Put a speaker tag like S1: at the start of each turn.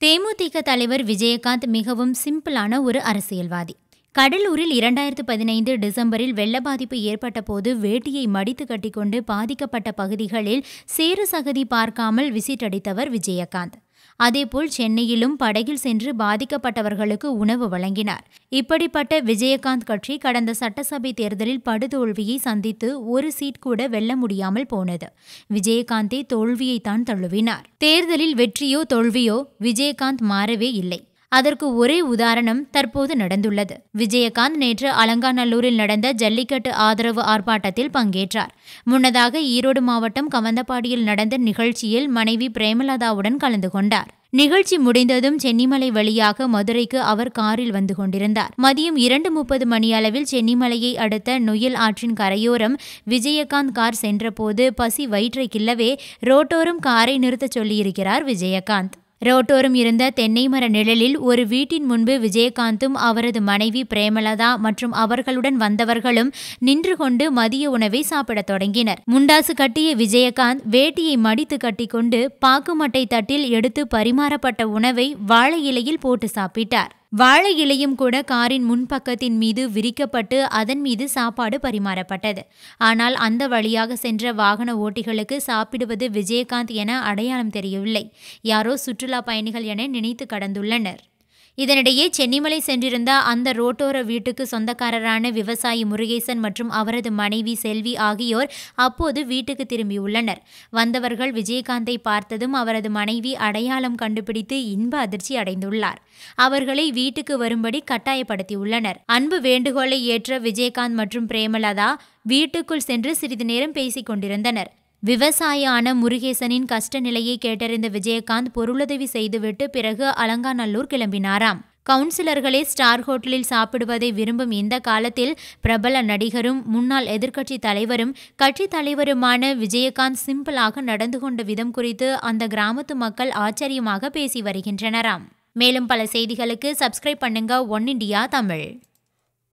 S1: தேமுதிக தலைவர் விஜயகாந்த் மிகவும் சிம்பிளான ஒரு அரசியல்வாதி. கடலூரில் இரண்டாயிரத்து பதினைந்து டிசம்பரில் வெள்ள பாதிப்பு ஏற்பட்ட போது வேட்டியை மடித்து கட்டிக்கொண்டு பாதிக்கப்பட்ட பகுதிகளில் சேறு சகதி பார்க்காமல் விசிட்டடித்தவர் விஜயகாந்த். அதேபோல் சென்னையிலும் படகில் சென்று பாதிக்கப்பட்டவர்களுக்கு உணவு வழங்கினார். இப்படிப்பட்ட விஜயகாந்த் கட்சி கடந்த சட்டசபை தேர்தலில் படுதோல்வியை சந்தித்து ஒரு சீட் கூட வெல்ல முடியாமல் போனது. விஜயகாந்தே தோல்வியைத்தான் தழுவினார். தேர்தலில் வெற்றியோ தோல்வியோ விஜயகாந்த் மாறவே இல்லை. அதற்கு ஒரே உதாரணம் தற்போது நடந்துள்ளது. விஜயகாந்த் நேற்று அலங்காநல்லூரில் நடந்த ஜல்லிக்கட்டு ஆதரவு ஆர்ப்பாட்டத்தில் பங்கேற்றார். முன்னதாக ஈரோடு மாவட்டம் கவந்தப்பாடியில் நடந்த நிகழ்ச்சியில் மனைவி பிரேமலதாவுடன் கலந்து கொண்டார். நிகழ்ச்சி முடிந்ததும் சென்னிமலை வழியாக மதுரைக்கு அவர் காரில் வந்து கொண்டிருந்தார். மதியம் இரண்டு முப்பது மணியளவில் சென்னிமலையை அடுத்த நொயல் ஆற்றின் கரையோரம் விஜயகாந்த் கார் சென்றபோது பசி வயிற்றை கிள்ளவே ரோட்டோரம் காரை நிறுத்தச் சொல்லியிருக்கிறார் விஜயகாந்த். ரோட்டோரம் இருந்த தென்னை மர நிழலில் ஒரு வீட்டின் முன்பு விஜயகாந்தும் அவரது மனைவி பிரேமலதா மற்றும் அவர்களுடன் வந்தவர்களும் நின்று கொண்டு மதிய உணவை சாப்பிடத் தொடங்கினர். முண்டாசு கட்டிய விஜயகாந்த் வேட்டியை மடித்து கட்டிக்கொண்டு பாக்குமட்டை தட்டில் எடுத்து பரிமாறப்பட்ட உணவை வாழை இலையில் போட்டு சாப்பிட்டார். வாழை இலையும் கூட காரின் முன்பக்கத்தின் மீது விரிக்கப்பட்டு அதன் மீது சாப்பாடு பரிமாறப்பட்டது. ஆனால் அந்த வழியாக சென்ற வாகன ஓட்டிகளுக்கு சாப்பிடுவது விஜயகாந்த் என அடையாளம் தெரியவில்லை. யாரோ சுற்றுலா பயணிகள் என நினைத்து கடந்துள்ளனர். இதனிடையே சென்னிமலை சென்றிருந்த அந்த ரோட்டோர வீட்டுக்கு சொந்தக்காரரான விவசாயி முருகேசன் மற்றும் அவரது மனைவி செல்வி ஆகியோர் அப்போது வீட்டுக்கு திரும்பியுள்ளனர். வந்தவர்கள் விஜயகாந்தை பார்த்ததும் அவரது மனைவி அடையாளம் கண்டுபிடித்து இன்ப அதிர்ச்சி அடைந்துள்ளார். அவர்களை வீட்டுக்கு வரும்படி கட்டாயப்படுத்தியுள்ளனர். அன்பு வேண்டுகோளை ஏற்ற விஜயகாந்த் மற்றும் பிரேமலதா வீட்டுக்குள் சென்று சிறிது நேரம் பேசிக் கொண்டிருந்தனர் விவசாயான முருகேசனின் கஷ்ட நிலையை கேட்டறிந்த விஜயகாந்த் பொருளுதவி செய்துவிட்டு பிறகு அலங்காநல்லூர் கிளம்பினாராம். கவுன்சிலர்களே ஸ்டார் ஹோட்டலில் சாப்பிடுவதை விரும்பும் இந்த காலத்தில் பிரபல நடிகரும் முன்னாள் எதிர்க்கட்சி தலைவரும் கட்சி தலைவருமான விஜயகாந்த் சிம்பிளாக நடந்து கொண்ட விதம் குறித்து அந்த கிராமத்து மக்கள் ஆச்சரியமாக பேசி வருகின்றனராம். மேலும் பல செய்திகளுக்கு சப்ஸ்கிரைப் பண்ணுங்க ஒன் இண்டியா தமிழ்.